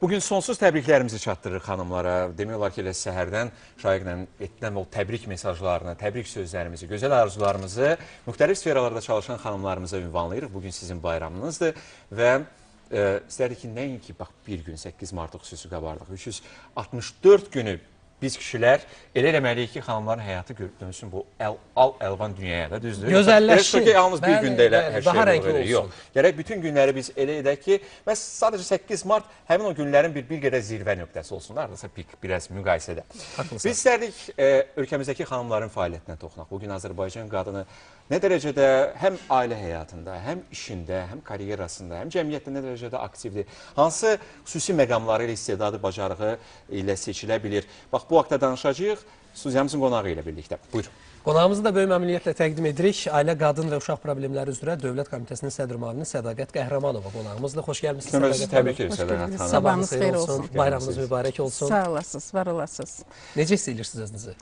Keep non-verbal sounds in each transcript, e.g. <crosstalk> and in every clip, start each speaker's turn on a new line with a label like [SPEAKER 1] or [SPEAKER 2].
[SPEAKER 1] Bugün sonsuz təbriklərimizi çatdırırıq xanımlara. Demək olar ki, elə səhərdən şayiqlə etdilən o təbrik mesajlarını, təbrik sözlərimizi, gözəl arzularımızı müxtəlif sferalarda çalışan xanımlarımıza ünvanlayırıq. Bugün sizin bayramınızdır və e, istərdik ki, nəinki bax bir gün 8 martı xüsusi qabardıq. 364 günü biz kişilər elə eləməliyik ki, xanımların həyatı gör- dönsün bu əl, al əlvan dünyaya da, düzdür?
[SPEAKER 2] Gözəlləşsin.
[SPEAKER 1] Ki, yalnız bir gündə elə hər şey olur. Yox. Gərək bütün günləri biz elə edək ki, bəs sadəcə 8 mart həmin o günlərin bir bir qədər zirvə nöqtəsi olsun, da, hardasa pik, biraz müqayisədə.
[SPEAKER 2] Haqlısan.
[SPEAKER 1] Biz istərdik e, ölkəmizdəki xanımların fəaliyyətinə toxunaq. Bugün Azərbaycan qadını nə dərəcədə həm ailə həyatında, həm işində, həm karyerasında, həm cəmiyyətdə nə dərəcədə aktivdir? Hansı xüsusi məqamları ilə istedadı, bacarığı ilə seçilə bilir? Bax bu haqqda danışacağıq studiyamızın qonağı ilə birlikdə. Buyurun.
[SPEAKER 2] Qonağımızı da böyük məmnuniyyətlə təqdim edirik. Ailə, Qadın və Uşaq Problemləri üzrə Dövlət Komitəsinin sədr müavini Sədaqət Qəhrəmanova qonağımızdır. Xoş gəlmisiniz Sədaqət
[SPEAKER 1] təbrik
[SPEAKER 2] xanım.
[SPEAKER 1] edirəm Sədaqət xanım.
[SPEAKER 3] Sabah-
[SPEAKER 2] Sabahınız
[SPEAKER 3] xeyir olsun.
[SPEAKER 2] Bayramınız mübarək olsun.
[SPEAKER 3] Sağ olasınız, var olasınız.
[SPEAKER 2] Necə hiss edirsiniz özünüzü?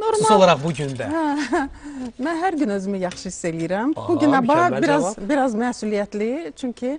[SPEAKER 3] Normal.
[SPEAKER 2] olaraq bu gündə. <laughs>
[SPEAKER 3] Mən hər gün özümü yaxşı hiss eləyirəm.
[SPEAKER 2] Aha,
[SPEAKER 3] Bu günə bax biraz
[SPEAKER 2] cavab.
[SPEAKER 3] biraz məsuliyyətli, çünki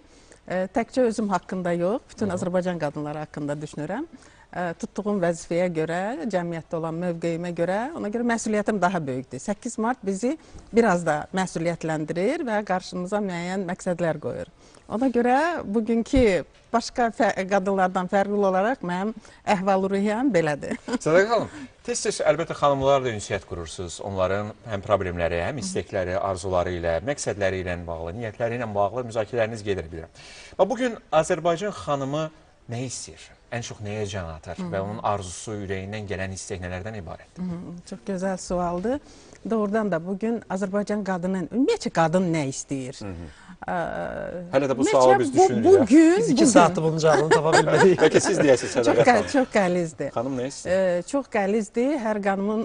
[SPEAKER 3] e, təkcə özüm haqqında yox, bütün Azərbaycan qadınları haqqında düşünürəm. Tutduğum vəzifəyə görə, cəmiyyətdə olan mövqeyimə görə, ona görə məsuliyyətim daha böyükdür. 8 mart bizi biraz da məsuliyyətləndirir və qarşımıza müəyyən məqsədlər qoyur. Ona görə bugünkü başqa fə qadınlardan fərqli olaraq mənim əhval-ruhiyyəm belədir. <laughs>
[SPEAKER 1] Sədaqət xanım, tez-tez əlbəttə xanımlarla ünsiyyət qurursunuz. Onların həm problemləri, həm istekləri, arzuları ilə, məqsədləri ilə bağlı, niyyətləri ilə bağlı müzakirələriniz gedir bilirəm. Bu gün Azərbaycan xanımı nə istəyir? Ən çox nəyə can atır və onun arzusu, ürəyindən gələn istek nələrdən ibarətdir?
[SPEAKER 3] Çox gözəl sualdır. Doğrudan da bugün Azərbaycan qadının, ümumiyyətcə qadın nə istəyir? Ə,
[SPEAKER 1] Hələ də bu sualı biz
[SPEAKER 3] bu,
[SPEAKER 1] düşünürük.
[SPEAKER 3] bu
[SPEAKER 1] ya.
[SPEAKER 3] gün,
[SPEAKER 2] Biz
[SPEAKER 3] bu
[SPEAKER 2] 2
[SPEAKER 3] gün
[SPEAKER 2] saatdır bunun cavabını tapa bilmədik.
[SPEAKER 1] Bəlkə siz deyəsiniz Sədaqət xanım.
[SPEAKER 3] çox qəlizdir.
[SPEAKER 1] Xanım nə istəyir?
[SPEAKER 3] Ə, çox qəlizdir. Hər qanımın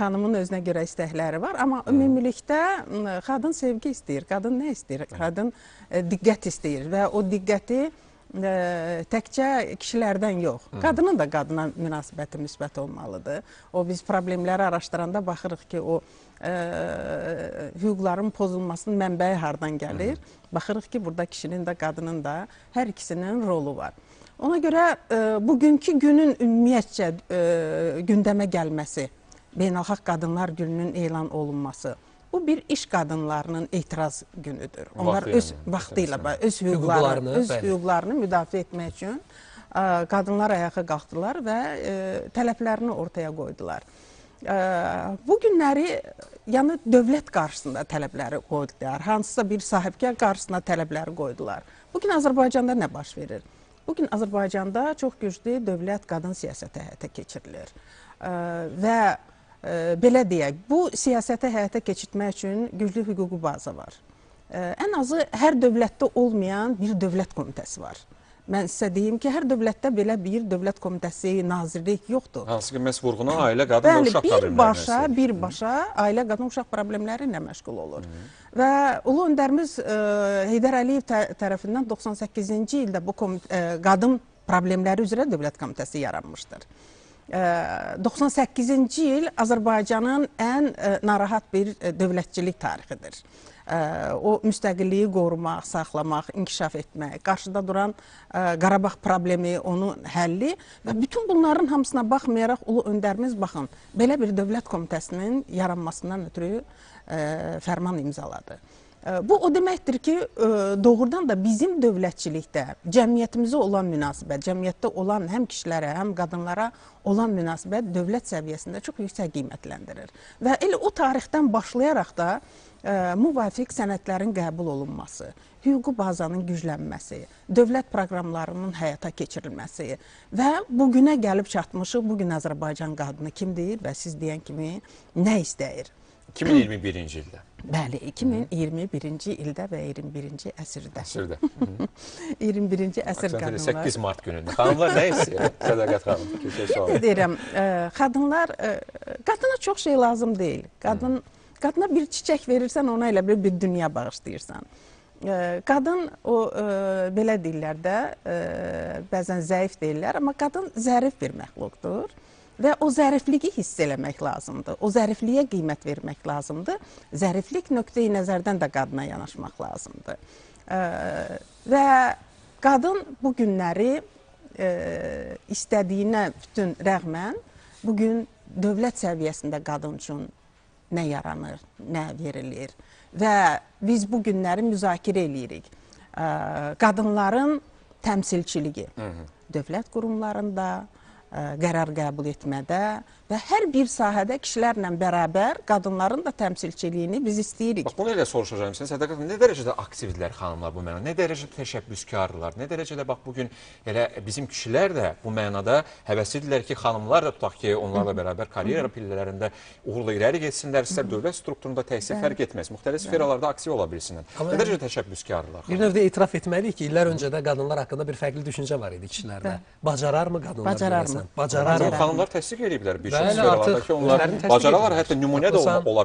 [SPEAKER 3] xanımın özünə görə istəkləri var, amma ümumilikdə m, qadın sevgi istəyir. Qadın nə istəyir? Qadın ə, diqqət istəyir və o diqqəti ə, təkcə kişilərdən yox. Qadının da qadına münasibəti müsbət olmalıdır. O biz problemləri araşdıranda baxırıq ki, o ə, hüquqların pozulmasının mənbəyi hardan gəlir? Baxırıq ki, burada kişinin də, qadının da hər ikisinin rolu var. Ona görə ə, bugünkü günün ümumiyyətcə ə, gündəmə gəlməsi, Beynəlxalq Qadınlar Gününün elan olunması bu bir iş qadınlarının etiraz günüdür. Onlar
[SPEAKER 1] Vaxtı
[SPEAKER 3] öz
[SPEAKER 1] ilə,
[SPEAKER 3] vaxtı ilə, öz hüquqlarını, öz hüquqlarını müdafiə etmək üçün ə, qadınlar ayağa qalxdılar və ə, tələblərini ortaya qoydular. Ə, Bu günləri yəni dövlət qarşısında tələbləri qoydular. Hansısa bir sahibkar qarşısına tələbləri qoydular. Bu gün Azərbaycanda nə baş verir? Bu gün Azərbaycanda çox güclü dövlət qadın siyasəti həyata keçirilir. Ə, Və belə deyək, bu siyasəti həyata keçirtmək üçün güclü hüquqi baza var. Ən azı hər dövlətdə olmayan bir dövlət komitəsi var. Mən sizə deyim ki, hər dövlətdə belə bir dövlət komitəsi, nazirlik yoxdur.
[SPEAKER 1] Hansı ki, məhz vurğunu ailə, qadın və
[SPEAKER 3] Bəli,
[SPEAKER 1] uşaq
[SPEAKER 3] bir
[SPEAKER 1] problemlərinə
[SPEAKER 3] başa,
[SPEAKER 1] istəyir.
[SPEAKER 3] birbaşa ailə, qadın, uşaq problemləri ilə məşğul olur. Və Ulu öndərimiz ə, Heydər Əliyev tə tərəfindən 98-ci ildə bu komit ə, qadın problemləri üzrə dövlət komitəsi yaranmışdır. Ə, 98-ci il Azərbaycanın ən ə, narahat bir ə, dövlətçilik tarixidir. O müstəqilliyi qorumaq, saxlamaq, inkişaf etmək, qarşıda duran ə, Qarabağ problemi, onun həlli və bütün bunların hamısına baxmayaraq Ulu öndərimiz baxın, belə bir dövlət komitəsinin yaranmasından ötürü fərman imzaladı. Bu o deməkdir ki, ə, doğrudan da bizim dövlətçilikdə cəmiyyətimizə olan münasibət, cəmiyyətdə olan həm kişilərə, həm qadınlara olan münasibət dövlət səviyyəsində çox yüksək qiymətləndirir. Və elə o tarixdən başlayaraq da ə, müvafiq sənədlərin qəbul olunması, hüquqi bazanın güclənməsi, dövlət proqramlarının həyata keçirilməsi və bu günə gəlib çatmışıq. Bu gün Azərbaycan qadını kimdir və siz deyən kimi nə istəyir?
[SPEAKER 1] 2021-ci ildə.
[SPEAKER 3] Bəli, 2021-ci ildə və 21-ci əsrdə.
[SPEAKER 1] Sırda. <laughs>
[SPEAKER 3] 21-ci əsr qadınlar.
[SPEAKER 1] 8 mart günündə. Xanımlar nə istəyir? Sədaqət xanım. Keçək suala.
[SPEAKER 3] Deyirəm, qadınlar ə, qadına çox şey lazım deyil. Qadın qadına bir çiçək verirsən, ona elə bir bir dünya bağışlayırsan. Ə, Qadın o belə deyirlər də, bəzən zəif deyirlər, amma qadın zərif bir məxluqdur. Və o zərifliyi hiss eləmək lazımdır. O zərifliyə qiymət vermək lazımdır. Zəriflik nöqteyi nəzərdən də qadına yanaşmaq lazımdır. Və qadın bu günləri istədiyinə bütün rəğmən bu gün dövlət səviyyəsində qadın üçün nə yaranır, nə verilir və biz bu günləri müzakirə eləyirik. Qadınların təmsilçiliyi dövlət qurumlarında, qərar qəbul etmədə və hər bir sahədə kişilərlə bərabər qadınların da təmsilçiliyini biz istəyirik.
[SPEAKER 1] Bax bunu elə soruşacağam sizə. Sədaqət nə dərəcədə aktivdirlər xanımlar bu mənada? Nə dərəcədə təşəbbüskardırlar? Nə dərəcədə bax bu gün elə bizim kişilər də bu mənada həvəslidirlər ki, xanımlar da tutaq ki, onlarla bərabər karyera pillələrində uğurla irəli getsinlər, istər dövlət strukturunda təhsil fərq etməz. Müxtəlif sferalarda aktiv ola bilsinlər. Nə dərəcədə təşəbbüskardırlar?
[SPEAKER 2] Bir növdə etiraf etməliyik ki, illər öncə də qadınlar haqqında bir fərqli düşüncə var idi kişilərdə. Bacararmı qadınlar?
[SPEAKER 3] Bacararmı?
[SPEAKER 2] Bacararmı?
[SPEAKER 3] Bacarar.
[SPEAKER 1] Xanımlar təsdiq ediblər bir sferalarda
[SPEAKER 2] artıq
[SPEAKER 1] ki, onlar
[SPEAKER 2] özlərini təsdiq
[SPEAKER 1] bacararlar,
[SPEAKER 2] ediblər.
[SPEAKER 1] hətta nümunə də ola,
[SPEAKER 2] Haqqlısan.
[SPEAKER 1] ola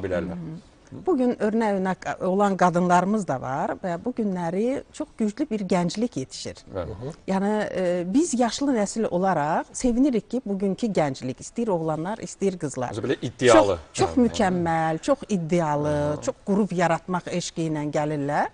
[SPEAKER 1] bilərlər.
[SPEAKER 3] Bugün örnək olan qadınlarımız da var və bu günləri çox güclü bir gənclik yetişir.
[SPEAKER 1] Bəli.
[SPEAKER 3] Yəni e, biz yaşlı nəsil olaraq sevinirik ki, bugünkü gənclik istəyir oğlanlar, istəyir qızlar.
[SPEAKER 1] Özü belə iddialı.
[SPEAKER 3] Çox, çox mükəmməl, çox iddialı, çox qrup yaratmaq eşqi ilə gəlirlər.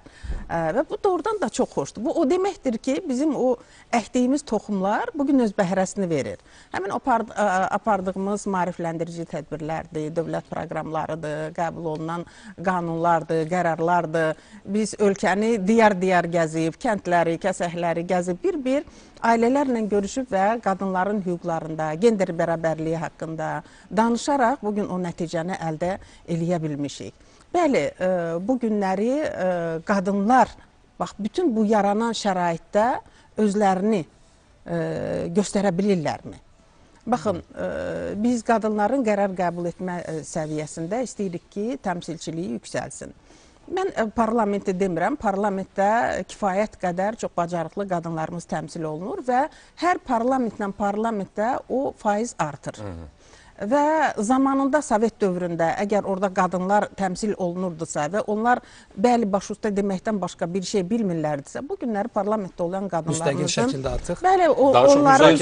[SPEAKER 3] Ə, Və bu doğrudan da çox xoşdur. Bu o deməkdir ki, bizim o əkdiyimiz toxumlar bu gün öz bəhrəsini verir. Həmin apar, ə, apardığımız maarifləndirici tədbirlərdir, dövlət proqramlarıdır, qəbul olunan qanunlardır, qərarlardır. Biz ölkəni diyar-diyar gəzib, kəndləri, kəsəkləri gəzib bir-bir ailələrlə görüşüb və qadınların hüquqlarında, gender bərabərliyi haqqında danışaraq bu gün o nəticəni əldə eləyə bilmişik. Bəli, e, bu günləri e, qadınlar bax bütün bu yaranan şəraitdə özlərini e, göstərə bilirlərmi? Baxın, e, biz qadınların qərar qəbul etmə e, səviyyəsində istəyirik ki, təmsilçiliyi yüksəlsin. Mən e, parlamenti demirəm, parlamentdə kifayət qədər çox bacarıqlı qadınlarımız təmsil olunur və hər parlamentlə parlamentdə o faiz artır. Hı -hı. Və zamanında Sovet dövründə əgər orada qadınlar təmsil olunurdusa və onlar bəli başüstə deməkdən başqa bir şey bilmirlərdisə, bu günləri parlamentdə olan
[SPEAKER 2] Müstəqil
[SPEAKER 3] qadınlarımızın
[SPEAKER 2] şəkildə artıq.
[SPEAKER 3] Bəli, o, onların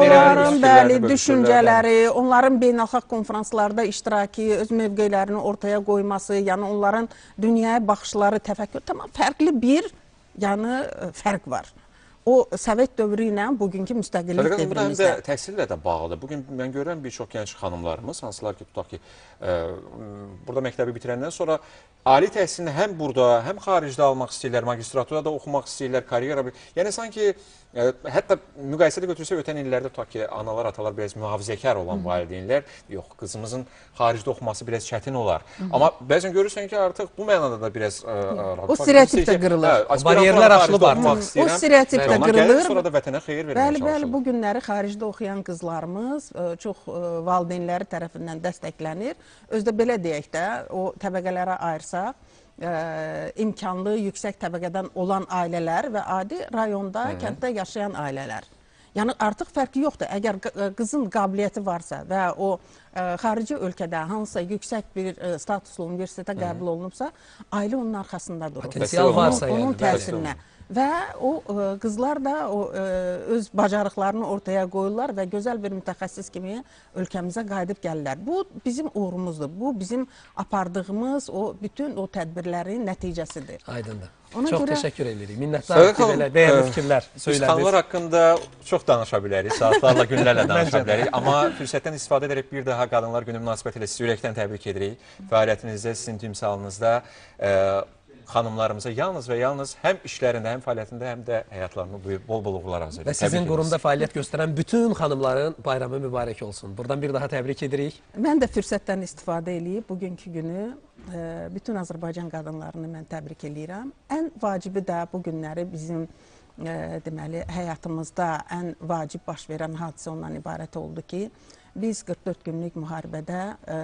[SPEAKER 3] Onların bəli düşüncələri, onların beynəlxalq konfranslarda iştirakı, öz mövqelərini ortaya qoyması, yəni onların dünyaya baxışları, təfəkkür tamam fərqli bir yəni fərq var. O Sovet dövrü ilə bugünkü müstəqillik
[SPEAKER 1] bu da həm də təhsillə də bağlıdır. Bu gün mən görürəm bir çox gənc xanımlarımız, hansılar ki, tutaq ki, ə, burada məktəbi bitirəndən sonra ali təhsilini həm burada, həm xaricdə almaq istəyirlər, magistraturada oxumaq istəyirlər, karyera bir. Yəni sanki ə, hətta müqayisədə götürsək ötən illərdə tutaq ki, analar, atalar biraz mühafizəkar olan valideynlər, yox, qızımızın xaricdə oxuması biraz çətin olar. Amma bəzən görürsən ki, artıq bu mənada da biraz ə, ə,
[SPEAKER 3] O stereotip də qırılır.
[SPEAKER 1] Hə,
[SPEAKER 2] Bariyerlər aşılıb artıq.
[SPEAKER 3] O stereotip də qırılır.
[SPEAKER 1] Sonra da vətənə xeyir verməyə
[SPEAKER 3] Bəli, bəli,
[SPEAKER 1] çalışırlar.
[SPEAKER 3] bu günləri xaricdə oxuyan qızlarımız ə, çox ə, valideynləri tərəfindən dəstəklənir. Özdə belə deyək də, o təbəqələrə ayırsaq, ə, imkanlı, yüksək təbəqədən olan ailələr və adi rayonda, kənddə yaşayan ailələr. Yəni artıq fərqi yoxdur. Əgər ə, qızın qabiliyyəti varsa və o ə, xarici ölkədə hansısa yüksək bir ə, statuslu universitetə qəbul olunubsa, ailə onun arxasında durur.
[SPEAKER 2] Potensial varsa
[SPEAKER 3] onun,
[SPEAKER 2] yəni,
[SPEAKER 3] onun
[SPEAKER 2] bəli.
[SPEAKER 3] Və o ə, qızlar da o ə, öz bacarıqlarını ortaya qoyurlar və gözəl bir mütəxəssis kimi ölkəmizə qayıdıb gəlirlər. Bu bizim uğurumuzdur. Bu bizim apardığımız o bütün o tədbirlərin nəticəsidir.
[SPEAKER 2] Aydındır.
[SPEAKER 3] Ona
[SPEAKER 2] Çox
[SPEAKER 3] görə-
[SPEAKER 2] təşəkkür edirik. Minnətdarıq belə dəyərli
[SPEAKER 1] ə,
[SPEAKER 2] fikirlər söylədiniz.
[SPEAKER 1] haqqında çox danışa bilərik, saatlarla, günlərlə <laughs> danışa bilərik. Amma fürsətdən istifadə edərək bir daha Qadınlar Günü münasibətilə sizi ürəkdən təbrik edirik. Fəaliyyətinizdə, sizin timsalınızda ə, xanımlarımıza yalnız və yalnız həm işlərində, həm fəaliyyətində, həm də həyatlarında buyur- bol-bol uğurlar arzu
[SPEAKER 2] Və
[SPEAKER 1] edirik.
[SPEAKER 2] sizin
[SPEAKER 1] Təbrik
[SPEAKER 2] qurumda fəaliyyət göstərən bütün xanımların bayramı mübarək olsun. Buradan bir daha təbrik edirik.
[SPEAKER 3] Mən də fürsətdən istifadə eləyib bugünkü günü ə, bütün Azərbaycan qadınlarını mən təbrik eləyirəm. Ən vacibi də bu günləri bizim ə, deməli həyatımızda ən vacib baş verən hadisə ondan ibarət oldu ki, biz 44 günlük müharibədə ə,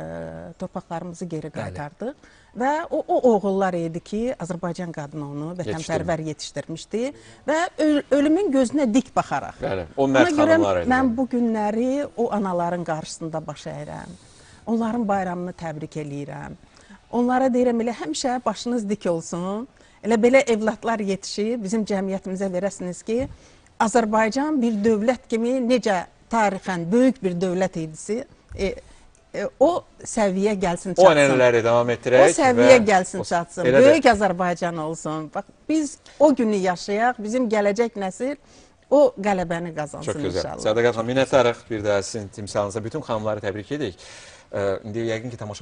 [SPEAKER 3] torpaqlarımızı geri qaytardıq və o, o oğullar idi ki, Azərbaycan qadını onu vətənpərvər yetişdirmişdi və öl ölümün gözünə dik baxaraq
[SPEAKER 1] Bəli, o mərd xanımlar idi.
[SPEAKER 3] mən bu günləri o anaların qarşısında baş əyirəm. Onların bayramını təbrik eləyirəm. Onlara deyirəm elə həmişə başınız dik olsun. Elə belə evladlar yetişib bizim cəmiyyətimizə verəsiniz ki, Azərbaycan bir dövlət kimi necə tarixən böyük bir dövlət idisi, e, e, o səviyyə gəlsin
[SPEAKER 1] O
[SPEAKER 3] çatsın.
[SPEAKER 1] ənənələri davam etdirək.
[SPEAKER 3] O səviyyə gəlsin
[SPEAKER 1] o-
[SPEAKER 3] çatsın.
[SPEAKER 1] Elə də-
[SPEAKER 3] Böyük Azərbaycan olsun. Bax biz o günü yaşayaq, bizim gələcək nəsil o qələbəni qazansın
[SPEAKER 1] Çox gözəl.
[SPEAKER 3] inşallah.
[SPEAKER 1] Sədaqət xanım, minnətdarıq bir də sizin timsalınıza bütün xanımları təbrik edirik. Ə, İndi yəqin ki, tamaşa